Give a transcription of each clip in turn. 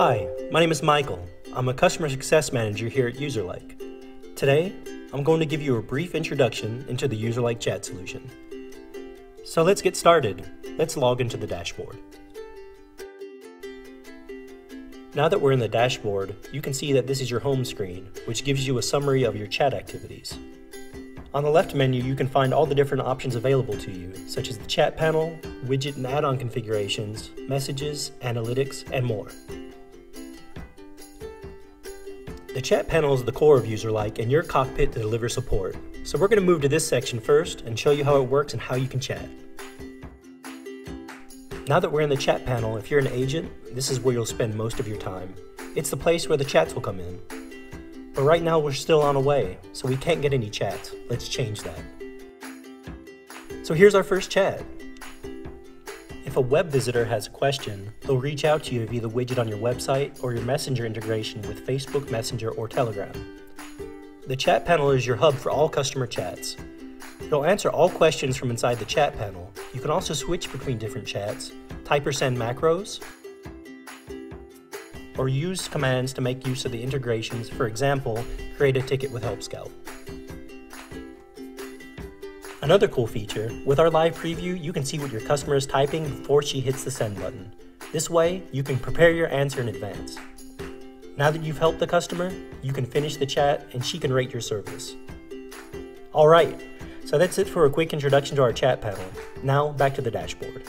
Hi, my name is Michael. I'm a customer success manager here at Userlike. Today, I'm going to give you a brief introduction into the Userlike chat solution. So let's get started. Let's log into the dashboard. Now that we're in the dashboard, you can see that this is your home screen, which gives you a summary of your chat activities. On the left menu, you can find all the different options available to you, such as the chat panel, widget and add-on configurations, messages, analytics, and more. The chat panel is the core of Userlike and your cockpit to deliver support. So we're going to move to this section first and show you how it works and how you can chat. Now that we're in the chat panel, if you're an agent, this is where you'll spend most of your time. It's the place where the chats will come in. But right now we're still on a way, so we can't get any chats. Let's change that. So here's our first chat. If a web visitor has a question, they'll reach out to you via the widget on your website or your messenger integration with Facebook Messenger or Telegram. The chat panel is your hub for all customer chats. It'll answer all questions from inside the chat panel. You can also switch between different chats, type or send macros, or use commands to make use of the integrations, for example, create a ticket with Help Scout. Another cool feature, with our live preview, you can see what your customer is typing before she hits the send button. This way, you can prepare your answer in advance. Now that you've helped the customer, you can finish the chat and she can rate your service. Alright, so that's it for a quick introduction to our chat panel. Now, back to the dashboard.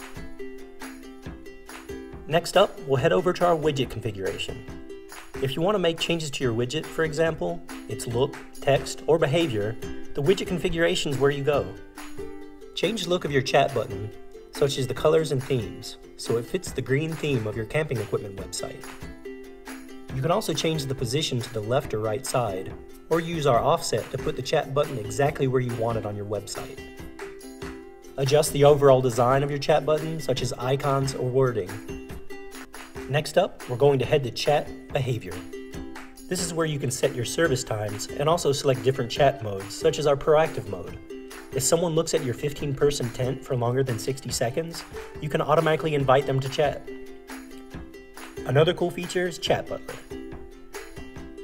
Next up, we'll head over to our widget configuration. If you want to make changes to your widget, for example, its look, text, or behavior, the widget configuration is where you go. Change the look of your chat button, such as the colors and themes, so it fits the green theme of your camping equipment website. You can also change the position to the left or right side, or use our offset to put the chat button exactly where you want it on your website. Adjust the overall design of your chat button, such as icons or wording, Next up, we're going to head to Chat Behavior. This is where you can set your service times and also select different chat modes, such as our proactive mode. If someone looks at your 15 person tent for longer than 60 seconds, you can automatically invite them to chat. Another cool feature is Chat Butler.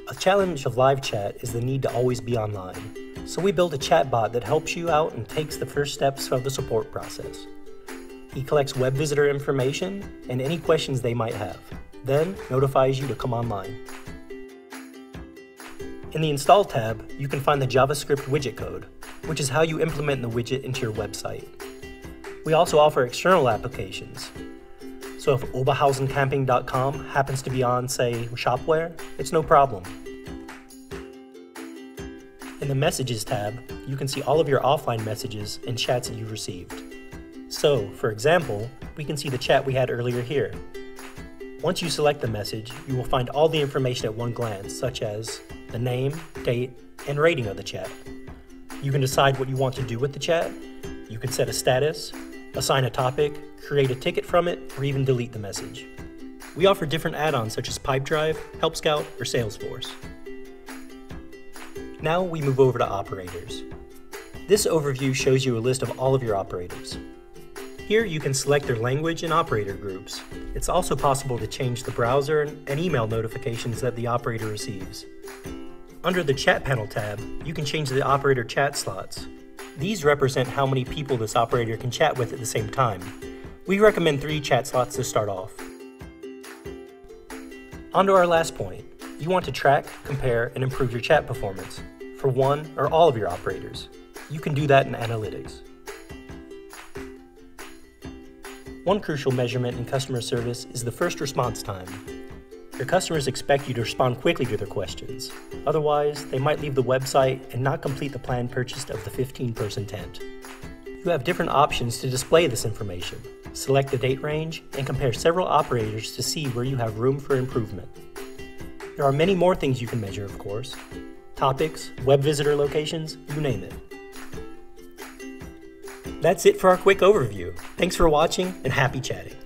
A challenge of live chat is the need to always be online, so we built a chatbot that helps you out and takes the first steps of the support process. He collects web visitor information and any questions they might have, then notifies you to come online. In the Install tab, you can find the JavaScript widget code, which is how you implement the widget into your website. We also offer external applications. So if oberhausencamping.com happens to be on, say, Shopware, it's no problem. In the Messages tab, you can see all of your offline messages and chats that you've received. So, for example, we can see the chat we had earlier here. Once you select the message, you will find all the information at one glance, such as the name, date, and rating of the chat. You can decide what you want to do with the chat. You can set a status, assign a topic, create a ticket from it, or even delete the message. We offer different add-ons such as Pipedrive, Help Scout, or Salesforce. Now we move over to operators. This overview shows you a list of all of your operators. Here you can select their language and operator groups. It's also possible to change the browser and email notifications that the operator receives. Under the Chat Panel tab, you can change the operator chat slots. These represent how many people this operator can chat with at the same time. We recommend three chat slots to start off. On to our last point. You want to track, compare, and improve your chat performance for one or all of your operators. You can do that in Analytics. One crucial measurement in customer service is the first response time. Your customers expect you to respond quickly to their questions. Otherwise, they might leave the website and not complete the plan purchased of the 15 person tent. You have different options to display this information. Select the date range and compare several operators to see where you have room for improvement. There are many more things you can measure, of course. Topics, web visitor locations, you name it. That's it for our quick overview. Thanks for watching and happy chatting.